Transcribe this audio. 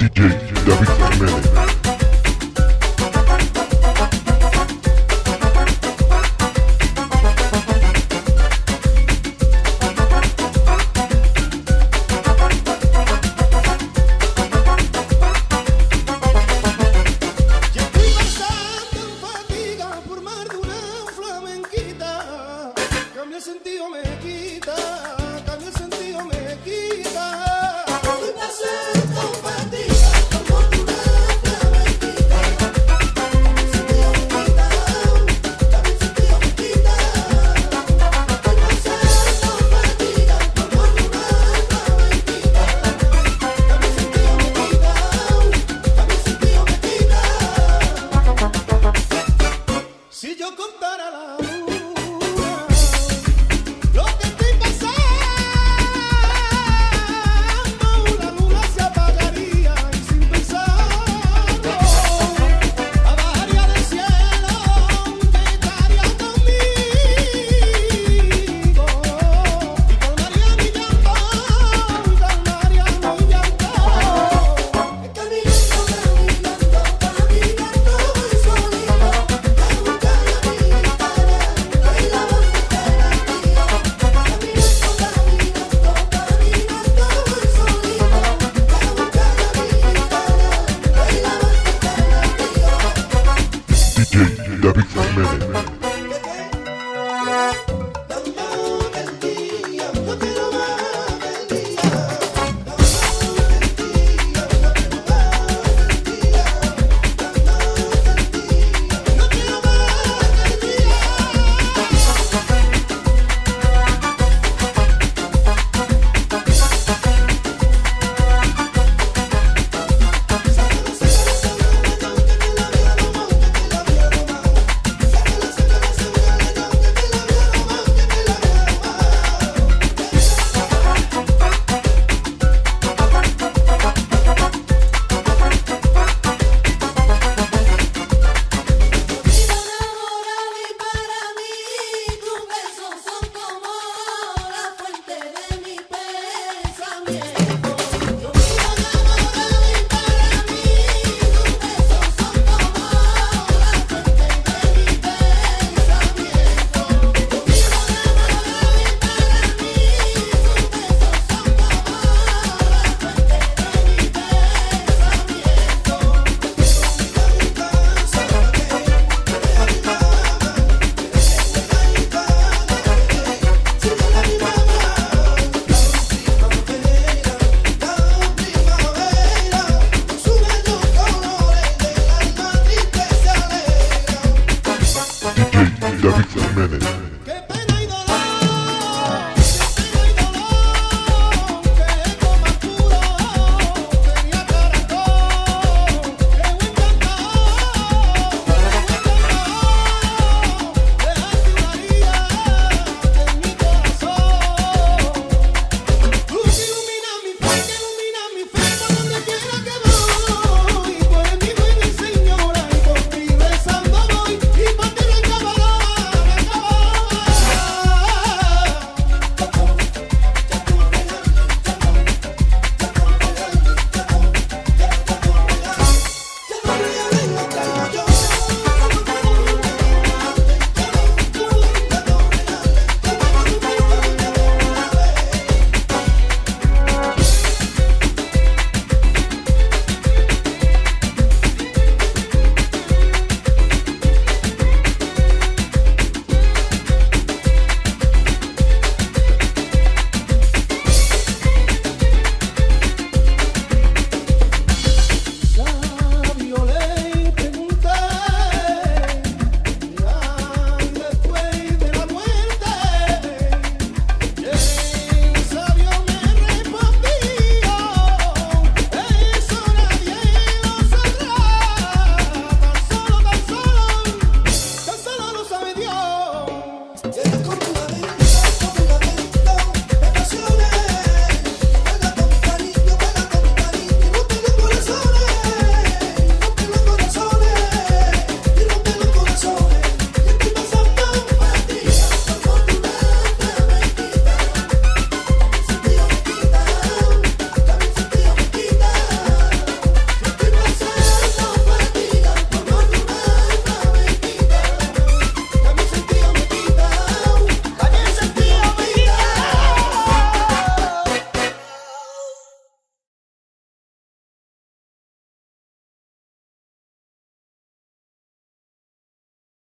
DJ David Jiménez. Si yo contara la ahí la